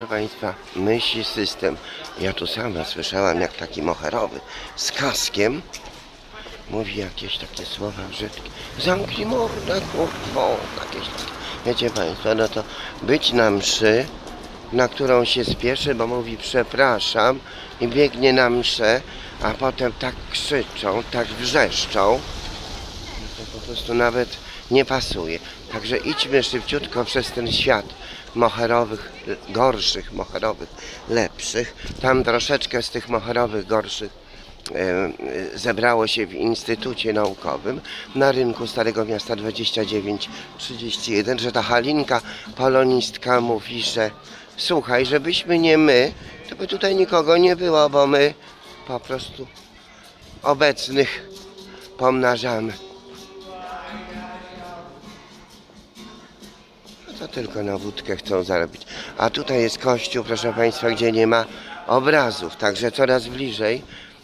Proszę Państwa, myśli system. Ja tu sama słyszałam, jak taki moherowy z kaskiem mówi jakieś takie słowa brzydkie. Zamknij mordę, kurwo, jakieś takie. Wiecie Państwo, no to być na mszy, na którą się spieszy, bo mówi przepraszam i biegnie na mszę, a potem tak krzyczą, tak wrzeszczą, to po prostu nawet nie pasuje. Także idźmy szybciutko przez ten świat moherowych, gorszych moherowych, lepszych. Tam troszeczkę z tych moherowych gorszych e, e, zebrało się w Instytucie Naukowym na rynku Starego Miasta 2931, że ta Halinka polonistka mówi, że słuchaj, żebyśmy nie my, to by tutaj nikogo nie było, bo my po prostu obecnych pomnażamy. To tylko na wódkę chcą zarobić. A tutaj jest kościół, proszę Państwa, gdzie nie ma obrazów, także coraz bliżej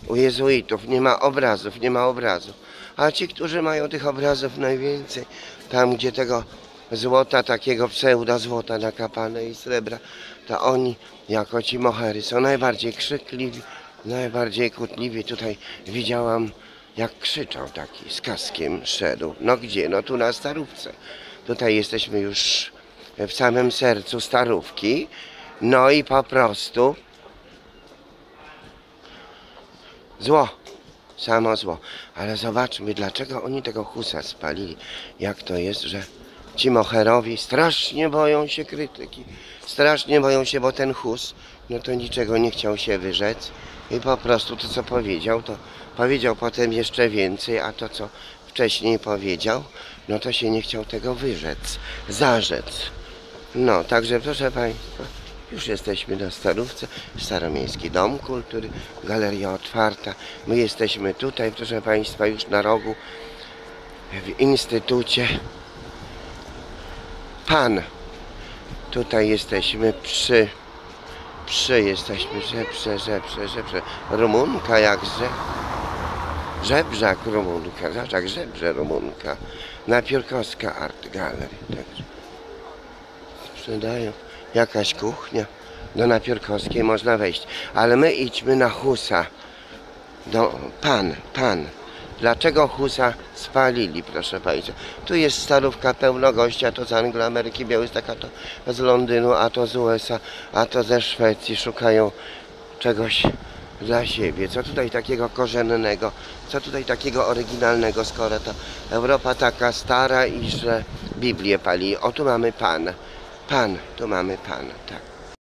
u jezuitów nie ma obrazów, nie ma obrazów. A ci, którzy mają tych obrazów najwięcej, tam gdzie tego złota, takiego pseudo złota nakapane i srebra, to oni, jako ci mohery, są najbardziej krzykliwi, najbardziej kłótliwi. Tutaj widziałam, jak krzyczał taki z kaskiem szedł. No gdzie? No tu na Starówce. Tutaj jesteśmy już w samym sercu Starówki. No i po prostu zło. Samo zło. Ale zobaczmy, dlaczego oni tego husa spalili. Jak to jest, że ci moherowi strasznie boją się krytyki. Strasznie boją się, bo ten hus, no to niczego nie chciał się wyrzec. I po prostu to, co powiedział, to powiedział potem jeszcze więcej, a to, co wcześniej powiedział, no to się nie chciał tego wyrzec, zarzec. No, także proszę Państwa, już jesteśmy na Starówce, Staromiejski Dom Kultury, galeria otwarta. My jesteśmy tutaj, proszę Państwa, już na rogu w Instytucie Pan. Tutaj jesteśmy przy, przy jesteśmy, żebrze, żebrze, żebrze. Rumunka jakże. Żebrzak Rumunka, zobacz jak żebrze Rumunka. Napiórkowska Art Gallery. Także sprzedają jakaś kuchnia. Do Napiórkowskiej można wejść. Ale my idźmy na Husa. Do Pan, Pan. Dlaczego Husa spalili, proszę Państwa? Tu jest starówka pełno gości, a to z Anglii, Ameryki Białystok, a to z Londynu, a to z USA, a to ze Szwecji. Szukają czegoś dla siebie. Co tutaj takiego korzennego, co tutaj takiego oryginalnego, skoro to Europa taka stara i że Biblię pali. O, tu mamy Pan. Pan, tu mamy Pan, tak.